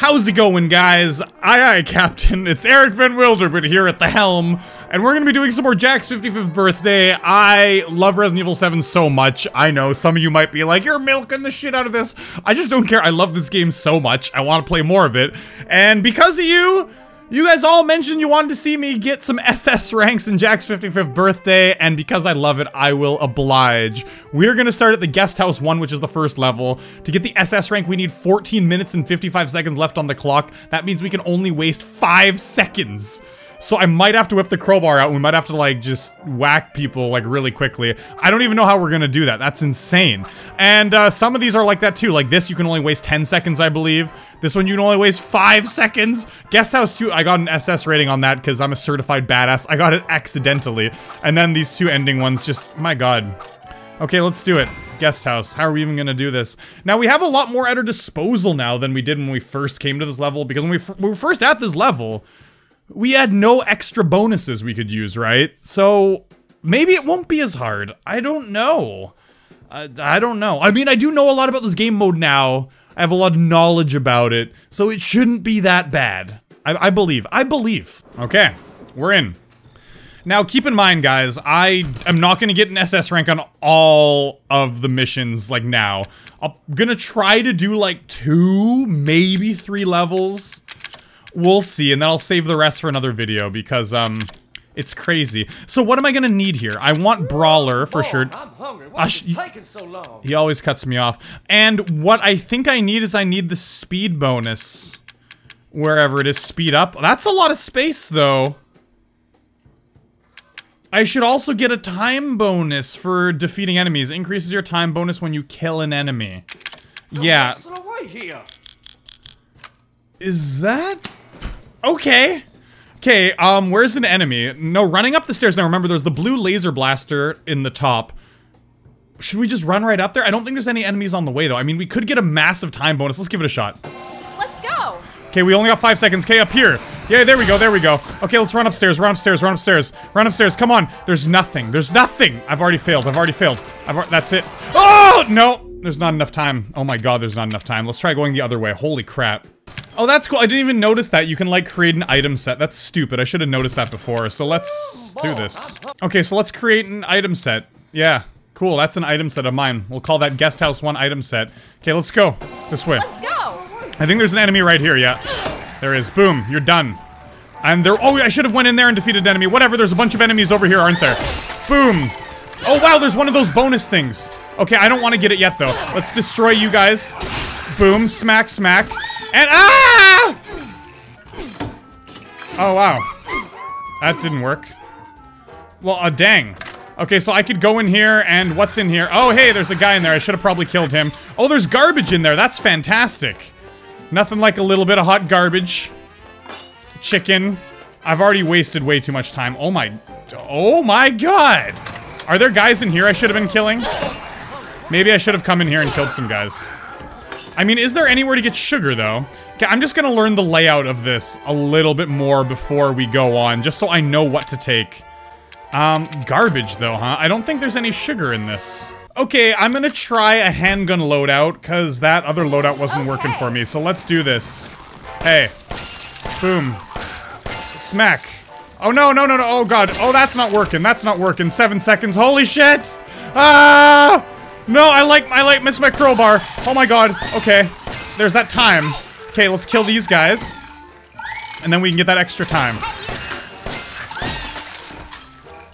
How's it going, guys? Aye aye, Captain. It's Eric Van Wilderman here at the helm, and we're gonna be doing some more Jack's 55th birthday. I love Resident Evil 7 so much. I know some of you might be like, you're milking the shit out of this. I just don't care. I love this game so much. I want to play more of it. And because of you, you guys all mentioned you wanted to see me get some SS ranks in Jack's 55th birthday, and because I love it, I will oblige. We're gonna start at the Guest House 1, which is the first level. To get the SS rank, we need 14 minutes and 55 seconds left on the clock. That means we can only waste 5 seconds. So I might have to whip the crowbar out. We might have to like just whack people like really quickly. I don't even know how we're gonna do that. That's insane. And uh, some of these are like that too. Like this, you can only waste 10 seconds, I believe. This one, you can only waste 5 seconds. Guest House 2, I got an SS rating on that because I'm a certified badass. I got it accidentally. And then these two ending ones, just, my god. Okay, let's do it. Guest house. How are we even gonna do this? Now, we have a lot more at our disposal now than we did when we first came to this level, because when we, we were first at this level, we had no extra bonuses we could use, right? So maybe it won't be as hard. I don't know. I, I don't know. I mean, I do know a lot about this game mode now. I have a lot of knowledge about it, so it shouldn't be that bad. I, I believe. I believe. Okay, we're in. Now, keep in mind, guys, I am not going to get an SS rank on all of the missions, like, now. I'm gonna try to do, like, two, maybe three levels. We'll see, and then I'll save the rest for another video because, um, it's crazy. So what am I gonna need here? I want Brawler, for sure. I'm hungry. Why is it taking so long? He always cuts me off. And what I think I need is I need the speed bonus. Wherever it is, speed up. That's a lot of space, though. I should also get a time bonus for defeating enemies. Increases your time bonus when you kill an enemy. Yeah. Way that... Okay. Okay, um, where's an enemy? No, running up the stairs. Now remember, there's the blue laser blaster in the top. Should we just run right up there? I don't think there's any enemies on the way, though. I mean, we could get a massive time bonus. Let's give it a shot. Let's go. Okay, we only got five seconds. Okay, up here. Yeah, there we go, there we go. Okay, let's run upstairs, run upstairs, run upstairs. Run upstairs, come on. There's nothing, there's nothing. I've already failed, I've already failed. I've that's it. Oh, no. There's not enough time. Oh my god, there's not enough time. Let's try going the other way. Holy crap. Oh, that's cool. I didn't even notice that. You can, like, create an item set. That's stupid. I should have noticed that before. So let's do this. Okay, so let's create an item set. Yeah, cool. That's an item set of mine. We'll call that Guest House 1 item set. Okay, let's go. This way. Let's go. I think there's an enemy right here, yeah. There is. Boom, you're done. And there- oh, I should have went in there and defeated an enemy. Whatever, there's a bunch of enemies over here, aren't there? Boom. Oh, wow, there's one of those bonus things. Okay, I don't want to get it yet, though. Let's destroy you guys. Boom, smack, smack. And- ah! Oh, wow. That didn't work. Well, uh, dang. Okay, so I could go in here, and what's in here? Oh, hey, there's a guy in there. I should have probably killed him. Oh, there's garbage in there. That's fantastic. Nothing like a little bit of hot garbage. Chicken. I've already wasted way too much time. Oh my... Oh my god! Are there guys in here I should have been killing? Maybe I should have come in here and killed some guys. I mean, is there anywhere to get sugar, though? Okay, I'm just gonna learn the layout of this a little bit more before we go on, just so I know what to take. Um, garbage, though, huh? I don't think there's any sugar in this. Okay, I'm gonna try a handgun loadout, because that other loadout wasn't working for me, so let's do this. Hey. Boom. Smack. Oh, no, no, no, no. Oh, God. Oh, that's not working. That's not working. Seven seconds. Holy shit! Ah! No, I like, I like, miss my crowbar. Oh, my God. Okay. There's that time. Okay, let's kill these guys. And then we can get that extra time.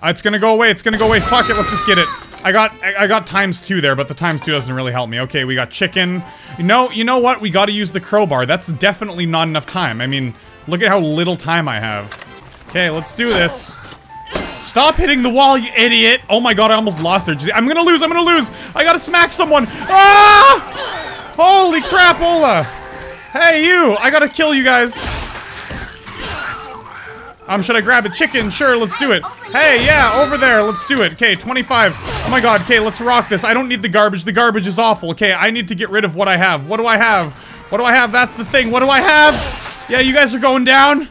Uh, it's gonna go away. It's gonna go away. Fuck it. Let's just get it. I got I got times two there, but the times two doesn't really help me. Okay, we got chicken. Know, you know what? We got to use the crowbar. That's definitely not enough time. I mean, look at how little time I have. Okay, let's do this. Stop hitting the wall, you idiot! Oh my god, I almost lost her. I'm gonna lose. I'm gonna lose. I gotta smack someone. Ah! Holy crap, Ola! Hey, you! I gotta kill you guys. Um, should I grab a chicken? Sure, let's do it. Hey, yeah, over there, let's do it. Okay, 25. Oh my god, okay, let's rock this. I don't need the garbage. The garbage is awful. Okay, I need to get rid of what I have. What do I have? What do I have? That's the thing. What do I have? Yeah, you guys are going down.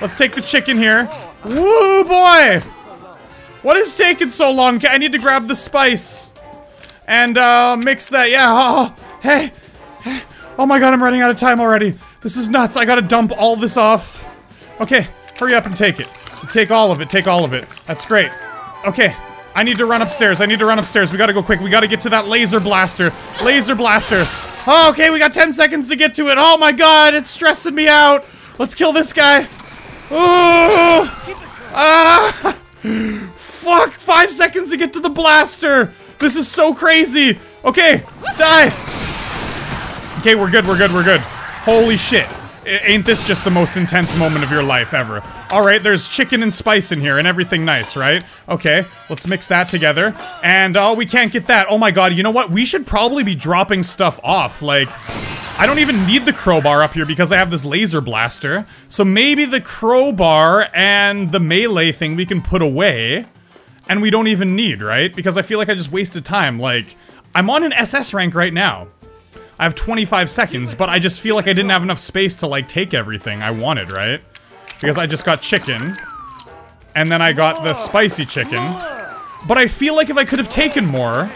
Let's take the chicken here. Woo, boy! What is taking so long? I need to grab the spice. And, uh, mix that. Yeah, oh, hey. hey. Oh my god, I'm running out of time already. This is nuts. I gotta dump all this off. Okay, hurry up and take it. Take all of it. Take all of it. That's great. Okay, I need to run upstairs. I need to run upstairs. We gotta go quick. We gotta get to that laser blaster. Laser blaster. Oh, okay, we got 10 seconds to get to it. Oh my god, it's stressing me out. Let's kill this guy. Oh! Ah! Fuck! Five seconds to get to the blaster! This is so crazy! Okay, die! Okay, we're good, we're good, we're good. Holy shit. Ain't this just the most intense moment of your life ever? Alright, there's chicken and spice in here and everything nice, right? Okay, let's mix that together. And, oh, we can't get that. Oh my god, you know what? We should probably be dropping stuff off. Like, I don't even need the crowbar up here because I have this laser blaster. So maybe the crowbar and the melee thing we can put away. And we don't even need, right? Because I feel like I just wasted time. Like, I'm on an SS rank right now. I have 25 seconds, but I just feel like I didn't have enough space to, like, take everything I wanted, right? Because I just got chicken. And then I got the spicy chicken. But I feel like if I could have taken more...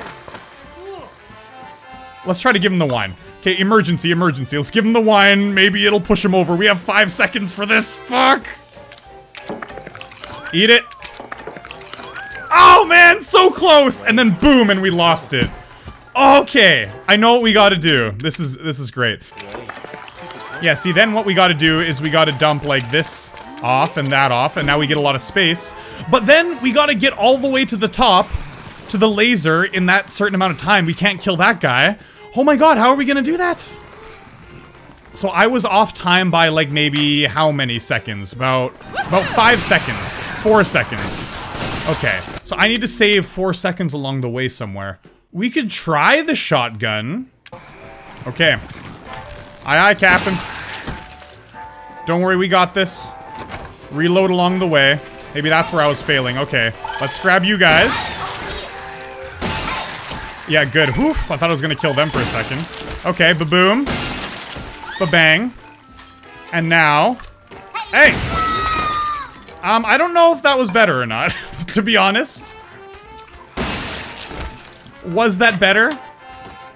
Let's try to give him the wine. Okay, emergency, emergency. Let's give him the wine. Maybe it'll push him over. We have five seconds for this. Fuck! Eat it. Oh, man! So close! And then boom, and we lost it. Okay, I know what we gotta do. This is this is great. Yeah, see, then what we gotta do is we gotta dump, like, this off and that off, and now we get a lot of space. But then we gotta get all the way to the top, to the laser, in that certain amount of time. We can't kill that guy. Oh my god, how are we gonna do that? So I was off time by, like, maybe how many seconds? About, about five seconds. Four seconds. Okay, so I need to save four seconds along the way somewhere. We could try the shotgun. Okay. Aye, aye, Captain. Don't worry, we got this. Reload along the way. Maybe that's where I was failing. Okay, let's grab you guys. Yeah, good. Whew, I thought I was gonna kill them for a second. Okay, ba-boom. Ba-bang. And now... Hey! Um, I don't know if that was better or not, to be honest. Was that better?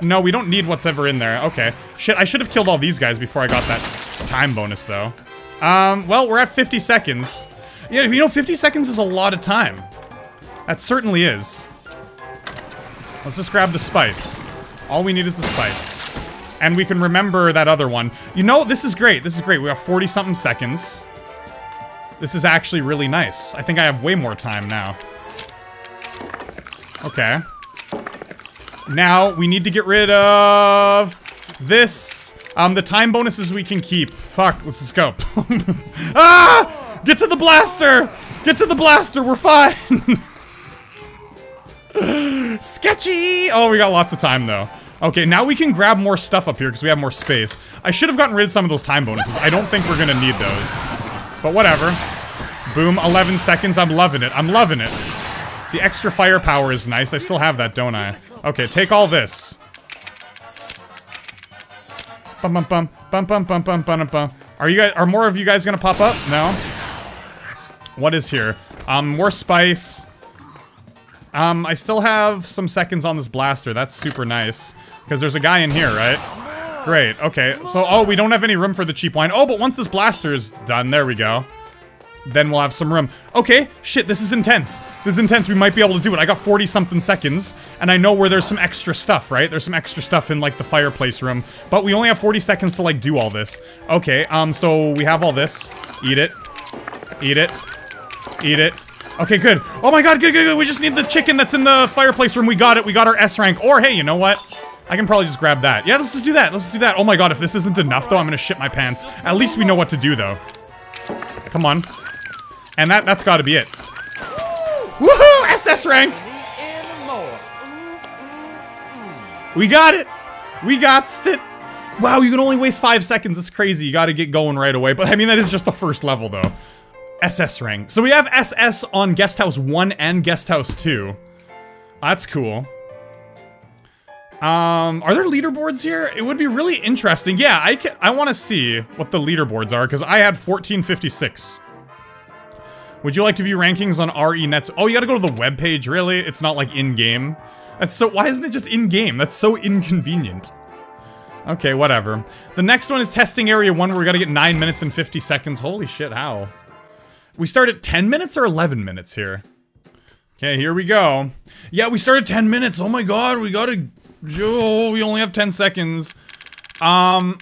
No, we don't need what's ever in there. Okay. Shit, I should have killed all these guys before I got that time bonus, though. Um, well, we're at 50 seconds. Yeah, you know, 50 seconds is a lot of time. That certainly is. Let's just grab the spice. All we need is the spice. And we can remember that other one. You know, this is great. This is great. We have 40-something seconds. This is actually really nice. I think I have way more time now. Okay. Now, we need to get rid of this. Um, the time bonuses we can keep. Fuck, let's just go. ah! Get to the blaster! Get to the blaster, we're fine! Sketchy! Oh, we got lots of time, though. Okay, now we can grab more stuff up here because we have more space. I should have gotten rid of some of those time bonuses. I don't think we're gonna need those. But whatever. Boom, 11 seconds. I'm loving it. I'm loving it. The extra firepower is nice. I still have that, don't I? Okay, take all this. Bum bum bum bum bum bum bum bum bum. Are you guys? Are more of you guys gonna pop up? No. What is here? Um, more spice. Um, I still have some seconds on this blaster. That's super nice. Because there's a guy in here, right? Great. Okay. So, oh, we don't have any room for the cheap wine. Oh, but once this blaster is done, there we go. Then we'll have some room. Okay, shit, this is intense. This is intense. We might be able to do it. I got 40-something seconds, and I know where there's some extra stuff, right? There's some extra stuff in, like, the fireplace room. But we only have 40 seconds to, like, do all this. Okay, um, so we have all this. Eat it. Eat it. Eat it. Okay, good. Oh my god, good, good, good. We just need the chicken that's in the fireplace room. We got it. We got our S rank. Or, hey, you know what? I can probably just grab that. Yeah, let's just do that. Let's just do that. Oh my god, if this isn't enough, though, I'm gonna shit my pants. At least we know what to do, though. Come on. And that, that's gotta be it. Woohoo! SS rank! We got it! We got it! Wow, you can only waste five seconds. It's crazy. You gotta get going right away. But I mean, that is just the first level, though. SS rank. So we have SS on Guest House 1 and Guest House 2. That's cool. Um, are there leaderboards here? It would be really interesting. Yeah, I, I want to see what the leaderboards are, because I had 1456. Would you like to view rankings on RE Nets? Oh, you gotta go to the web page, really? It's not like in-game? That's so- why isn't it just in-game? That's so inconvenient. Okay, whatever. The next one is testing area one where we gotta get 9 minutes and 50 seconds. Holy shit, how? We start at 10 minutes or 11 minutes here? Okay, here we go. Yeah, we started 10 minutes. Oh my god, we gotta... Oh, we only have 10 seconds. Um...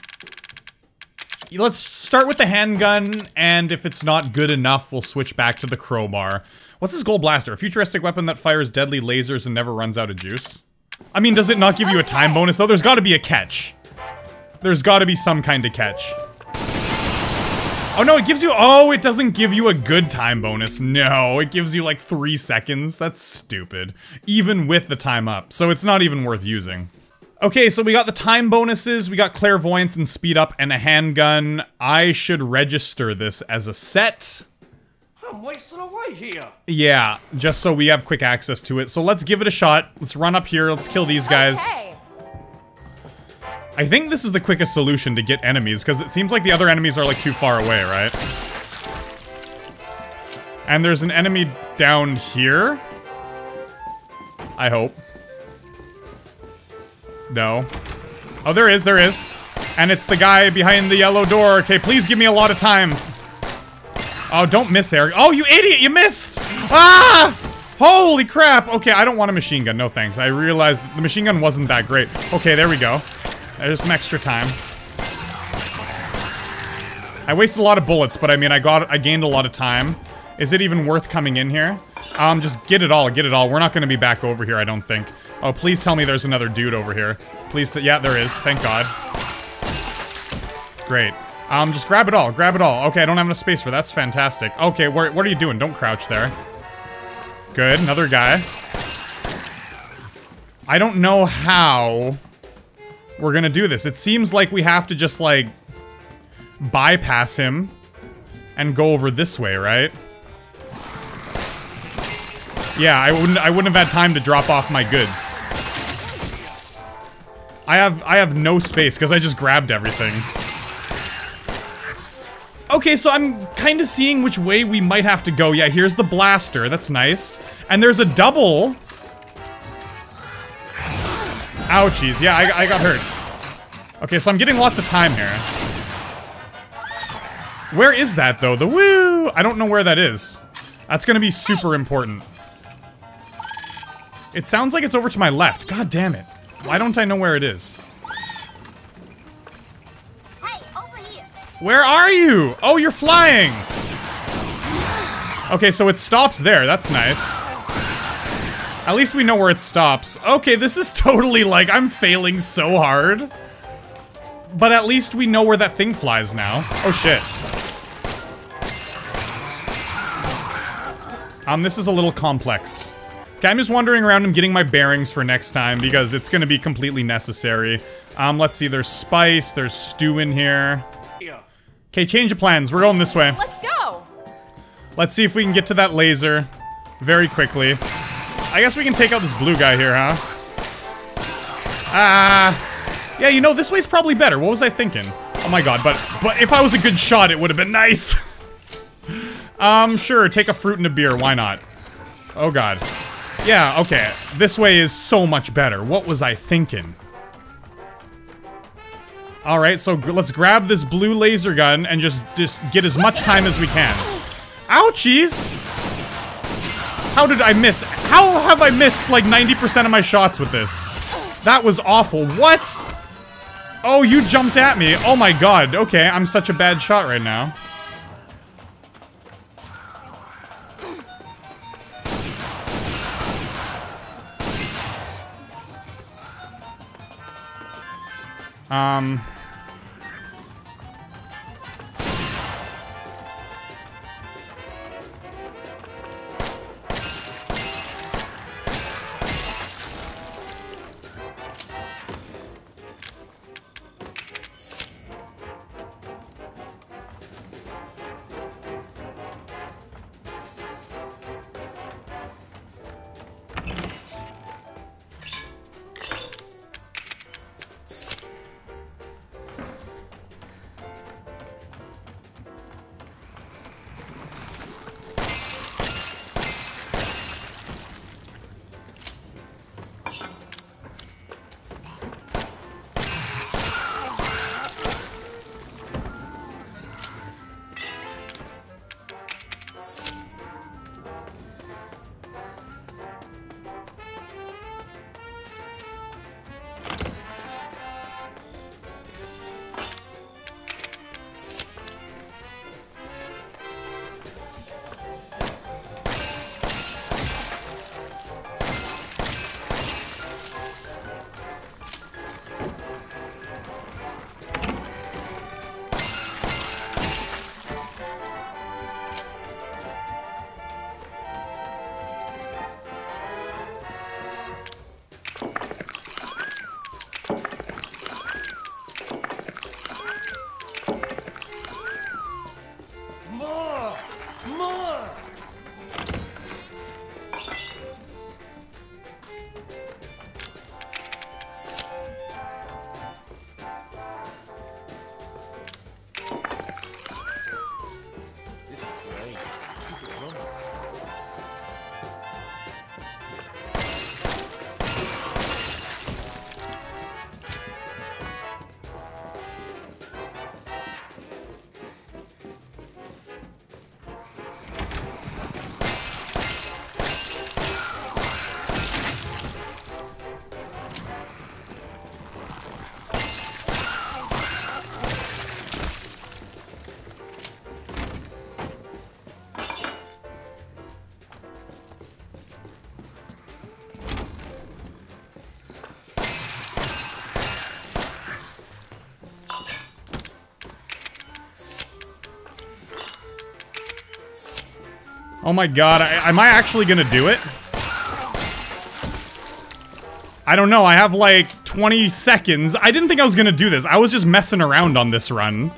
Let's start with the handgun, and if it's not good enough, we'll switch back to the crowbar. What's this gold blaster? A futuristic weapon that fires deadly lasers and never runs out of juice? I mean, does it not give you a time bonus, though? There's gotta be a catch. There's gotta be some kind of catch. Oh no, it gives you- oh, it doesn't give you a good time bonus. No, it gives you like three seconds. That's stupid. Even with the time up, so it's not even worth using. Okay, so we got the time bonuses, we got clairvoyance and speed up and a handgun. I should register this as a set. I'm wasting away here. Yeah, just so we have quick access to it. So let's give it a shot. Let's run up here, let's kill these guys. Okay. I think this is the quickest solution to get enemies, because it seems like the other enemies are like too far away, right? And there's an enemy down here. I hope. No. Oh, there is, there is. And it's the guy behind the yellow door. Okay, please give me a lot of time. Oh, don't miss, Eric. Oh, you idiot, you missed! Ah! Holy crap! Okay, I don't want a machine gun, no thanks. I realized the machine gun wasn't that great. Okay, there we go. There's some extra time. I wasted a lot of bullets, but I mean, I got, I gained a lot of time. Is it even worth coming in here? Um, just get it all, get it all. We're not gonna be back over here, I don't think. Oh, please tell me there's another dude over here. Please, yeah, there is, thank God. Great. Um, just grab it all, grab it all. Okay, I don't have enough space for that, that's fantastic. Okay, where, what are you doing? Don't crouch there. Good, another guy. I don't know how we're gonna do this. It seems like we have to just, like, bypass him and go over this way, right? Yeah, I wouldn't I wouldn't have had time to drop off my goods. I have I have no space because I just grabbed everything. Okay, so I'm kind of seeing which way we might have to go. Yeah, here's the blaster. That's nice. And there's a double. Ouchies. Yeah, I, I got hurt. Okay, so I'm getting lots of time here. Where is that, though? The woo! I don't know where that is. That's gonna be super important. It sounds like it's over to my left. God damn it. Why don't I know where it is? Hey, over here. Where are you? Oh, you're flying! Okay, so it stops there. That's nice. At least we know where it stops. Okay, this is totally like, I'm failing so hard. But at least we know where that thing flies now. Oh, shit. Um, this is a little complex. Okay, I'm just wandering around and getting my bearings for next time because it's gonna be completely necessary. Um, let's see, there's spice, there's stew in here. Here. Okay, change of plans. We're going this way. Let's go. Let's see if we can get to that laser very quickly. I guess we can take out this blue guy here, huh? Ah. yeah, you know, this way's probably better. What was I thinking? Oh my god, but but if I was a good shot, it would have been nice. um, sure, take a fruit and a beer. Why not? Oh god. Yeah, okay. This way is so much better. What was I thinking? Alright, so let's grab this blue laser gun and just, just get as much time as we can. Ouchies! How did I miss? How have I missed like 90% of my shots with this? That was awful. What? Oh, you jumped at me. Oh my god. Okay, I'm such a bad shot right now. Um... my god, I, am I actually gonna do it? I don't know, I have like 20 seconds. I didn't think I was gonna do this. I was just messing around on this run.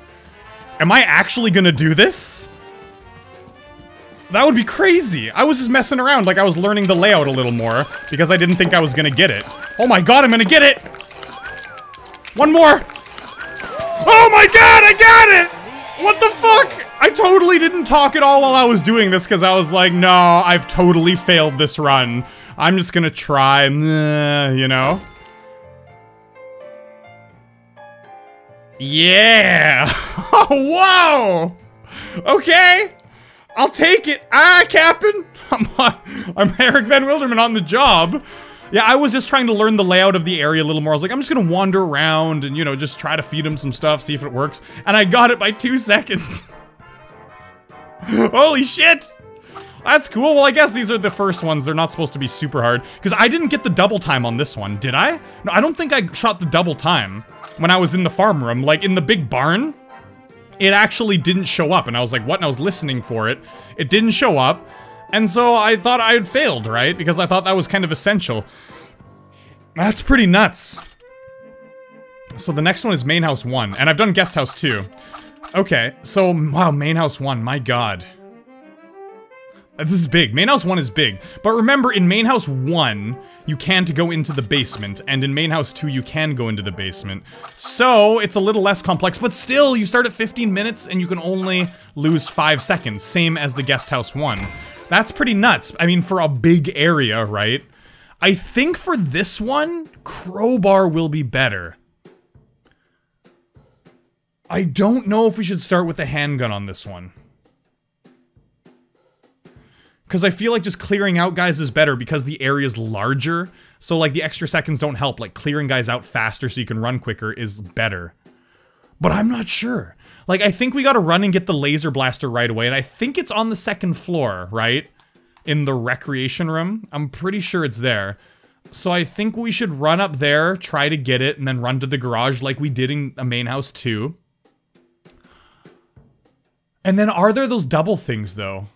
Am I actually gonna do this? That would be crazy. I was just messing around like I was learning the layout a little more because I didn't think I was gonna get it. Oh my god, I'm gonna get it! One more! Oh my god, I got it! What the fuck? Totally didn't talk at all while I was doing this because I was like, no, I've totally failed this run. I'm just gonna try, you know? Yeah! wow! Okay! I'll take it! Ah, Captain! I'm, I'm Eric Van Wilderman on the job. Yeah, I was just trying to learn the layout of the area a little more. I was like, I'm just gonna wander around and, you know, just try to feed him some stuff, see if it works. And I got it by two seconds. Holy shit! That's cool. Well, I guess these are the first ones. They're not supposed to be super hard. Because I didn't get the double time on this one, did I? No, I don't think I shot the double time when I was in the farm room. Like, in the big barn, it actually didn't show up. And I was like, what? And I was listening for it. It didn't show up. And so I thought I had failed, right? Because I thought that was kind of essential. That's pretty nuts. So the next one is Main House 1. And I've done Guest House 2. Okay, so, wow, Main House 1, my god. Uh, this is big. Main House 1 is big. But remember, in Main House 1, you can't go into the basement, and in Main House 2, you can go into the basement. So, it's a little less complex, but still, you start at 15 minutes, and you can only lose 5 seconds, same as the Guest House 1. That's pretty nuts. I mean, for a big area, right? I think for this one, Crowbar will be better. I don't know if we should start with the handgun on this one. Because I feel like just clearing out guys is better because the area's larger. So like the extra seconds don't help. Like clearing guys out faster so you can run quicker is better. But I'm not sure. Like I think we gotta run and get the laser blaster right away. And I think it's on the second floor, right? In the recreation room. I'm pretty sure it's there. So I think we should run up there, try to get it, and then run to the garage like we did in a main house too. And then are there those double things though?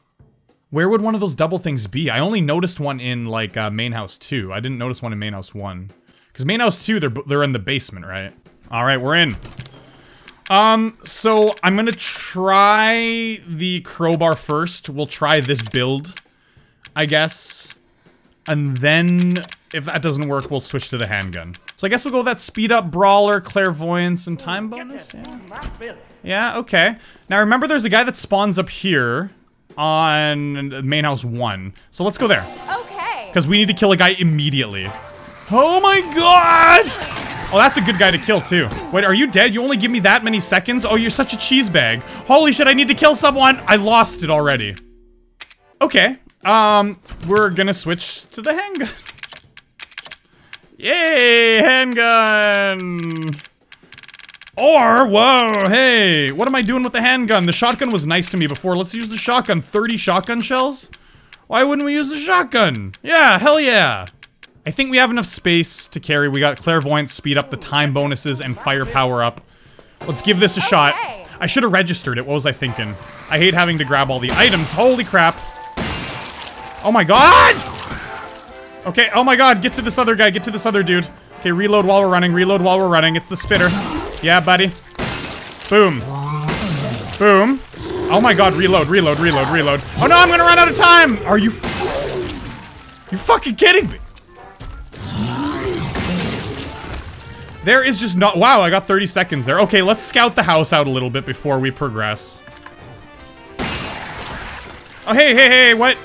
Where would one of those double things be? I only noticed one in, like, uh, Main House 2. I didn't notice one in Main House 1. Because Main House 2, they're, they're in the basement, right? Alright, we're in. Um, so I'm gonna try the crowbar first. We'll try this build, I guess. And then, if that doesn't work, we'll switch to the handgun. So I guess we'll go with that speed up brawler, clairvoyance, and time bonus. Yeah. Yeah, okay. Now remember there's a guy that spawns up here on main house one. So let's go there. Okay. Because we need to kill a guy immediately. Oh my god! Oh, that's a good guy to kill, too. Wait, are you dead? You only give me that many seconds? Oh, you're such a cheese bag. Holy shit, I need to kill someone! I lost it already. Okay. Um, we're gonna switch to the handgun. Yay, handgun! Or, whoa, hey, what am I doing with the handgun? The shotgun was nice to me before. Let's use the shotgun. 30 shotgun shells? Why wouldn't we use the shotgun? Yeah, hell yeah. I think we have enough space to carry. We got clairvoyance, speed up, the time bonuses, and firepower up. Let's give this a shot. I should have registered it. What was I thinking? I hate having to grab all the items. Holy crap. Oh my god! Okay, oh my god, get to this other guy, get to this other dude. Okay, reload while we're running, reload while we're running. It's the spitter. Yeah, buddy. Boom. Boom. Oh my god, reload, reload, reload, reload. Oh no, I'm gonna run out of time! Are you... You fucking kidding me? There is just not- wow, I got 30 seconds there. Okay, let's scout the house out a little bit before we progress. Oh, hey, hey, hey, what?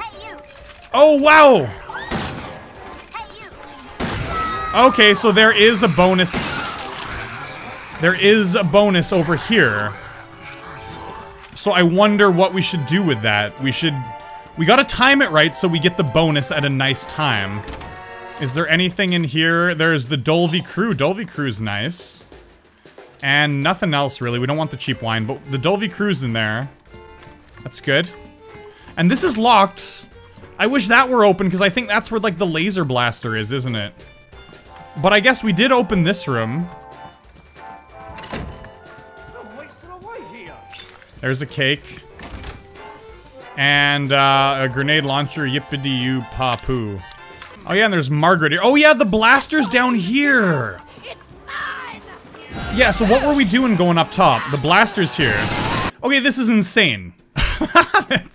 Hey, you. Oh, wow! Okay, so there is a bonus. There is a bonus over here. So I wonder what we should do with that. We should... We gotta time it right so we get the bonus at a nice time. Is there anything in here? There's the Dolby Crew. Dolby Crew's nice. And nothing else, really. We don't want the cheap wine, but the Dolby Crew's in there. That's good. And this is locked. I wish that were open, because I think that's where, like, the laser blaster is, isn't it? But I guess we did open this room. There's a cake. And uh, a grenade launcher, yippity you poo. Oh yeah, and there's Margaret here. Oh yeah, the blaster's down here. Yeah, so what were we doing going up top? The blaster's here. Okay, this is insane.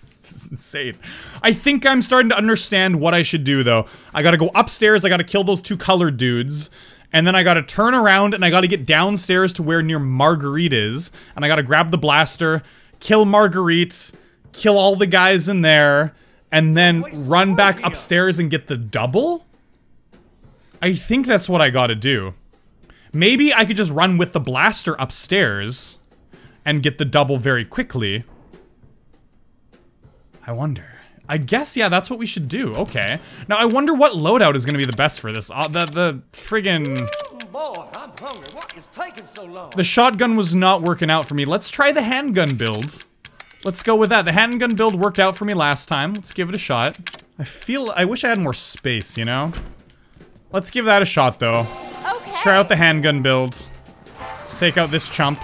insane. I think I'm starting to understand what I should do, though. I gotta go upstairs, I gotta kill those two colored dudes, and then I gotta turn around and I gotta get downstairs to where near Marguerite is, and I gotta grab the blaster, kill Marguerite, kill all the guys in there, and then run back upstairs and get the double? I think that's what I gotta do. Maybe I could just run with the blaster upstairs and get the double very quickly. I wonder. I guess, yeah, that's what we should do. Okay. Now, I wonder what loadout is going to be the best for this. Uh, the, the friggin... Boy, I'm hungry. What is taking so long? The shotgun was not working out for me. Let's try the handgun build. Let's go with that. The handgun build worked out for me last time. Let's give it a shot. I feel... I wish I had more space, you know? Let's give that a shot, though. Okay. Let's try out the handgun build. Let's take out this chump.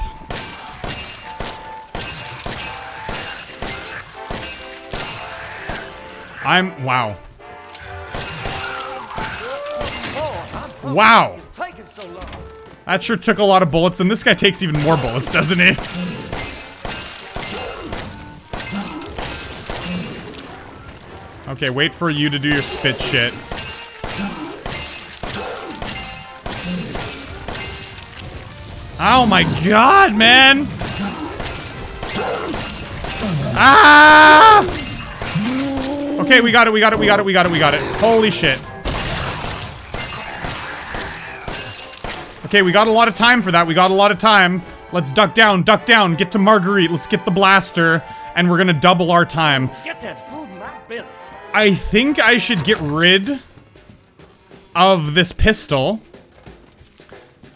I'm... Wow. Wow. That sure took a lot of bullets, and this guy takes even more bullets, doesn't he? Okay, wait for you to do your spit shit. Oh my god, man! Ah! Okay, we got it, we got it, we got it, we got it, we got it. Holy shit. Okay, we got a lot of time for that. We got a lot of time. Let's duck down, duck down, get to Marguerite. Let's get the blaster, and we're gonna double our time. Get that food in my belly. I think I should get rid of this pistol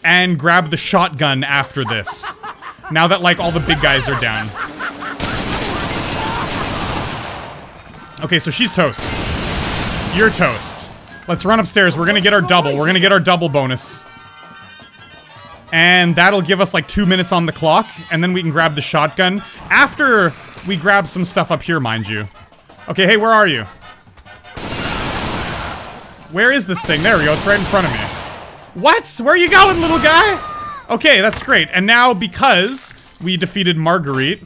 and grab the shotgun after this. Now that, like, all the big guys are down. Okay, so she's toast. You're toast. Let's run upstairs. We're gonna get our double. We're gonna get our double bonus. And that'll give us like two minutes on the clock, and then we can grab the shotgun. After we grab some stuff up here, mind you. Okay, hey, where are you? Where is this thing? There we go, it's right in front of me. What? Where are you going, little guy? Okay, that's great. And now, because we defeated Marguerite,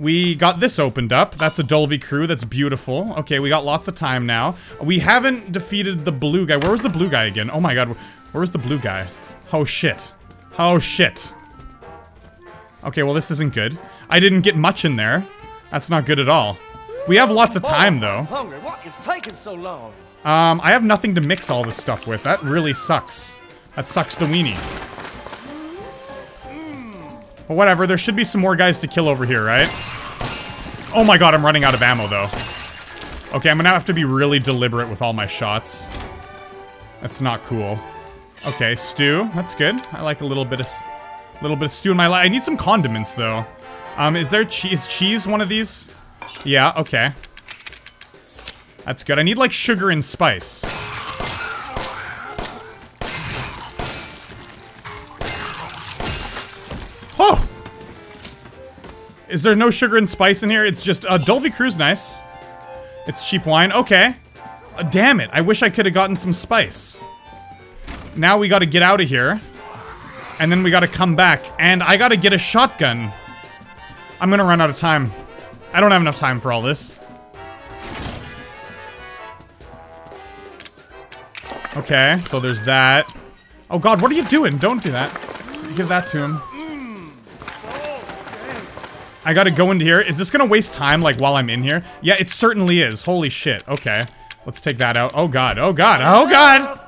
we got this opened up. That's a Dolby crew. That's beautiful. Okay, we got lots of time now. We haven't defeated the blue guy. Where was the blue guy again? Oh my god, where was the blue guy? Oh shit. Oh shit. Okay, well this isn't good. I didn't get much in there. That's not good at all. We have lots of time though. Hungry. What is taking so long? Um, I have nothing to mix all this stuff with. That really sucks. That sucks the weenie. But whatever, there should be some more guys to kill over here, right? Oh my god, I'm running out of ammo, though. Okay, I'm gonna have to be really deliberate with all my shots. That's not cool. Okay, stew. That's good. I like a little bit of... little bit of stew in my life. I need some condiments, though. Um, is there cheese? cheese one of these? Yeah, okay. That's good. I need, like, sugar and spice. Is there no sugar and spice in here? It's just, uh, Dolby Crew's nice. It's cheap wine. Okay. Uh, damn it. I wish I could have gotten some spice. Now we gotta get out of here. And then we gotta come back. And I gotta get a shotgun. I'm gonna run out of time. I don't have enough time for all this. Okay, so there's that. Oh god, what are you doing? Don't do that. Give that to him. I gotta go into here. Is this gonna waste time, like, while I'm in here? Yeah, it certainly is. Holy shit. Okay. Let's take that out. Oh god, oh god, oh god!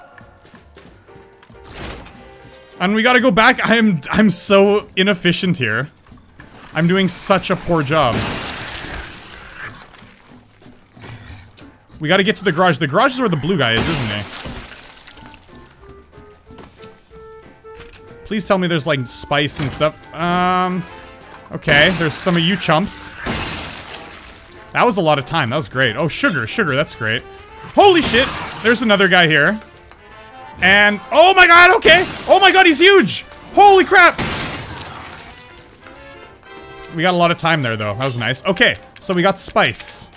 And we gotta go back. I'm I'm so inefficient here. I'm doing such a poor job. We gotta get to the garage. The garage is where the blue guy is, isn't he? Please tell me there's, like, spice and stuff. Um, okay. There's some of you chumps. That was a lot of time. That was great. Oh, sugar. Sugar. That's great. Holy shit. There's another guy here. And, oh my god, okay. Oh my god, he's huge. Holy crap. We got a lot of time there, though. That was nice. Okay, so we got spice.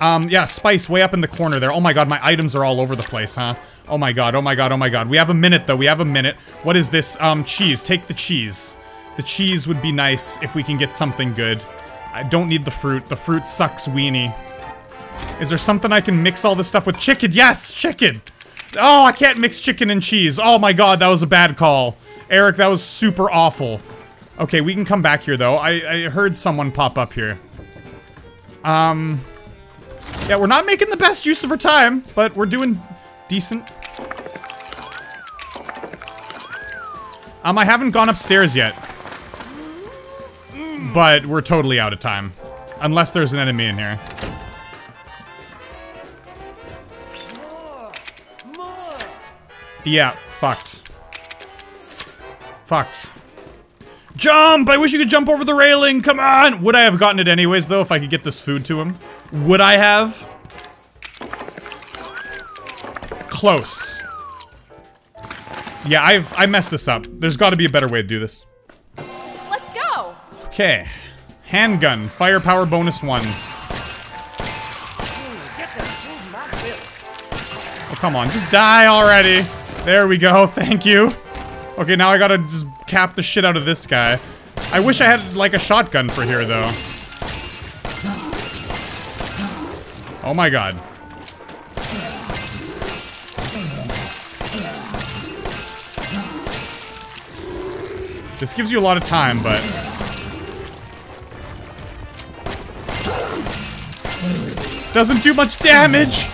Um, yeah, spice way up in the corner there. Oh my god, my items are all over the place, huh? Oh my god, oh my god, oh my god. We have a minute, though. We have a minute. What is this? Um, cheese. Take the cheese. The cheese would be nice if we can get something good. I don't need the fruit. The fruit sucks weenie. Is there something I can mix all this stuff with? Chicken! Yes! Chicken! Oh, I can't mix chicken and cheese. Oh my god, that was a bad call. Eric, that was super awful. Okay, we can come back here, though. I, I heard someone pop up here. Um... Yeah, we're not making the best use of our time, but we're doing decent. Um, I haven't gone upstairs yet. But we're totally out of time. Unless there's an enemy in here. Yeah, fucked. Fucked. Jump! I wish you could jump over the railing! Come on! Would I have gotten it anyways, though, if I could get this food to him? Would I have? Close. Yeah, I've I messed this up. There's got to be a better way to do this. Okay. Handgun, firepower bonus one. Oh, come on, just die already. There we go, thank you. Okay, now I gotta just cap the shit out of this guy. I wish I had, like, a shotgun for here, though. Oh my god. This gives you a lot of time, but... Doesn't do much damage!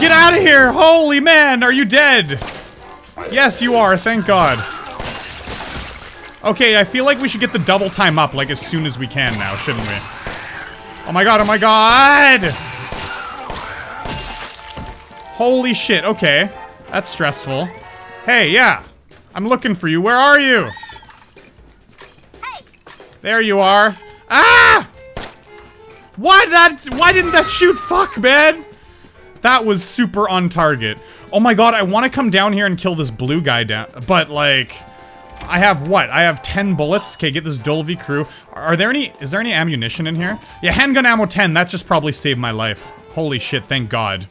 Get out of here! Holy man, are you dead? Yes, you are, thank god. Okay, I feel like we should get the double time up, like, as soon as we can now, shouldn't we? Oh my god, oh my god! Holy shit, okay. That's stressful. Hey, yeah. I'm looking for you. Where are you? Hey, There you are. Ah! Why that- why didn't that shoot? Fuck, man! That was super on target. Oh my god, I want to come down here and kill this blue guy down- but like... I have what? I have 10 bullets. Okay, get this Dolby crew. Are there any- is there any ammunition in here? Yeah, handgun ammo 10. That just probably saved my life. Holy shit, thank god.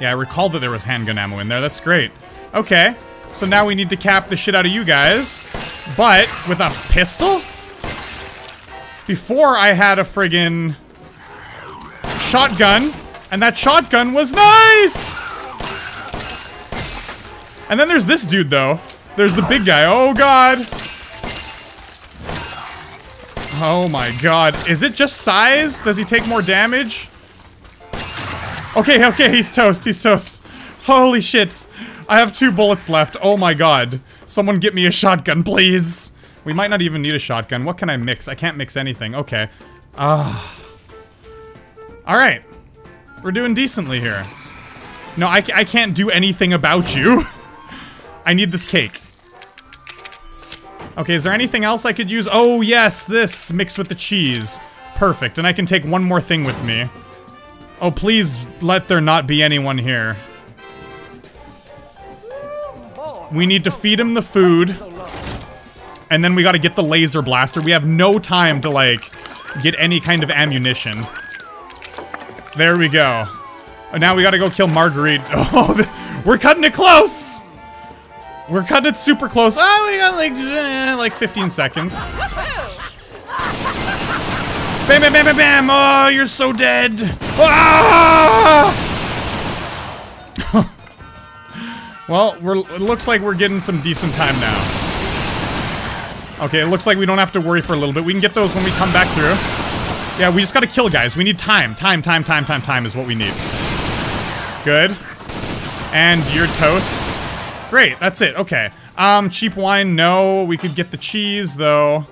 Yeah, I recalled that there was handgun ammo in there. That's great. Okay, so now we need to cap the shit out of you guys. But, with a pistol? Before I had a friggin' shotgun, and that shotgun was nice! And then there's this dude, though. There's the big guy. Oh, God. Oh, my God. Is it just size? Does he take more damage? Okay, okay, he's toast. He's toast. Holy shit. I have two bullets left. Oh, my God. Someone get me a shotgun, please. We might not even need a shotgun. What can I mix? I can't mix anything. Okay. Ah. Alright. We're doing decently here. No, I, I can't do anything about you. I need this cake. Okay, is there anything else I could use? Oh, yes, this mixed with the cheese. Perfect, and I can take one more thing with me. Oh, please let there not be anyone here. We need to feed him the food. And then we gotta get the laser blaster. We have no time to, like, get any kind of ammunition. There we go. Now we gotta go kill Marguerite. Oh, we're cutting it close! We're cutting it super close. Oh, we got like, eh, like 15 seconds. Bam, bam, bam, bam, bam! Oh, you're so dead! Ah! well, we're, it looks like we're getting some decent time now. Okay, it looks like we don't have to worry for a little bit. We can get those when we come back through. Yeah, we just gotta kill guys. We need time. Time, time, time, time, time is what we need. Good. And you're toast. Great, that's it. Okay. Um, cheap wine, no. We could get the cheese, though.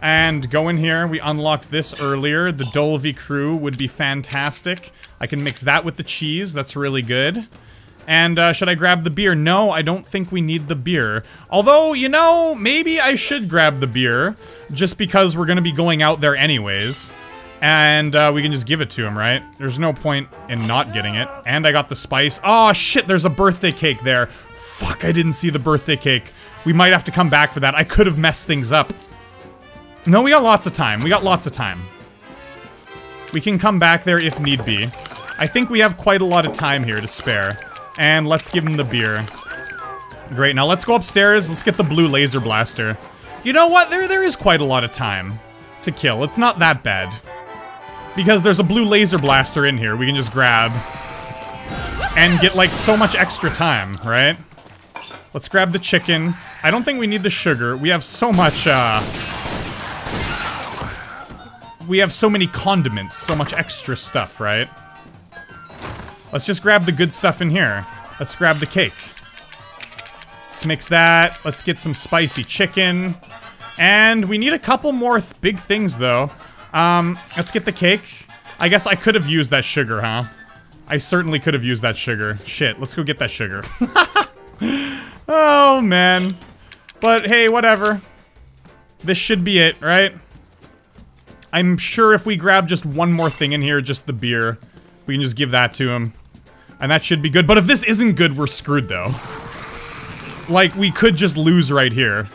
And go in here. We unlocked this earlier. The Dolby crew would be fantastic. I can mix that with the cheese. That's really good. And uh, should I grab the beer? No, I don't think we need the beer. Although, you know, maybe I should grab the beer. Just because we're going to be going out there anyways. And uh, we can just give it to him, right? There's no point in not getting it. And I got the spice. Oh, shit, there's a birthday cake there. Fuck, I didn't see the birthday cake. We might have to come back for that. I could have messed things up. No, we got lots of time. We got lots of time. We can come back there if need be. I think we have quite a lot of time here to spare. And let's give him the beer. Great, now let's go upstairs. Let's get the blue laser blaster. You know what? There, there is quite a lot of time to kill. It's not that bad. Because there's a blue laser blaster in here we can just grab. And get, like, so much extra time, right? Let's grab the chicken. I don't think we need the sugar. We have so much, uh... We have so many condiments, so much extra stuff, right? Let's just grab the good stuff in here. Let's grab the cake. Let's mix that. Let's get some spicy chicken. And we need a couple more th big things, though. Um, let's get the cake. I guess I could have used that sugar, huh? I certainly could have used that sugar. Shit, let's go get that sugar. oh, man. But hey, whatever. This should be it, right? I'm sure if we grab just one more thing in here, just the beer, we can just give that to him. And that should be good. But if this isn't good, we're screwed, though. Like, we could just lose right here.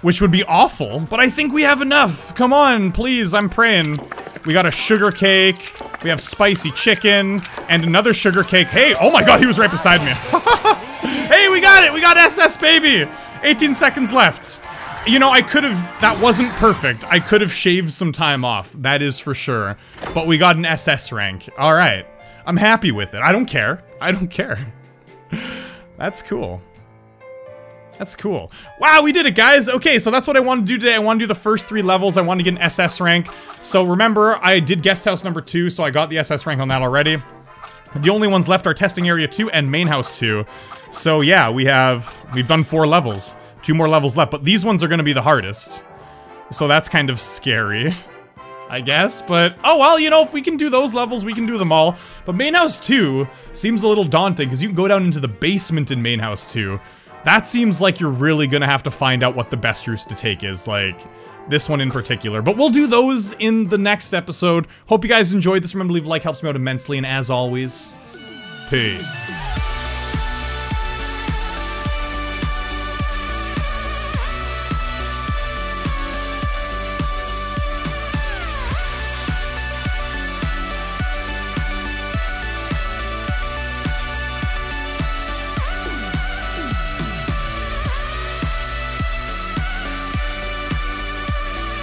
Which would be awful, but I think we have enough. Come on, please, I'm praying. We got a sugar cake, we have spicy chicken, and another sugar cake. Hey, oh my god, he was right beside me. hey, we got it! We got SS, baby! 18 seconds left. You know, I could have... That wasn't perfect. I could have shaved some time off. That is for sure. But we got an SS rank. Alright. I'm happy with it. I don't care. I don't care. That's cool. That's cool. Wow, we did it, guys! Okay, so that's what I wanted to do today. I want to do the first three levels. I want to get an SS rank. So remember, I did Guest House number two, so I got the SS rank on that already. The only ones left are Testing Area 2 and Main House 2. So yeah, we have... We've done four levels. Two more levels left, but these ones are going to be the hardest. So that's kind of scary. I guess, but oh well, you know, if we can do those levels, we can do them all. But Main House 2 seems a little daunting, because you can go down into the basement in Main House 2. That seems like you're really gonna have to find out what the best route to take is, like, this one in particular. But we'll do those in the next episode. Hope you guys enjoyed this. Remember to leave a like, helps me out immensely, and as always, peace.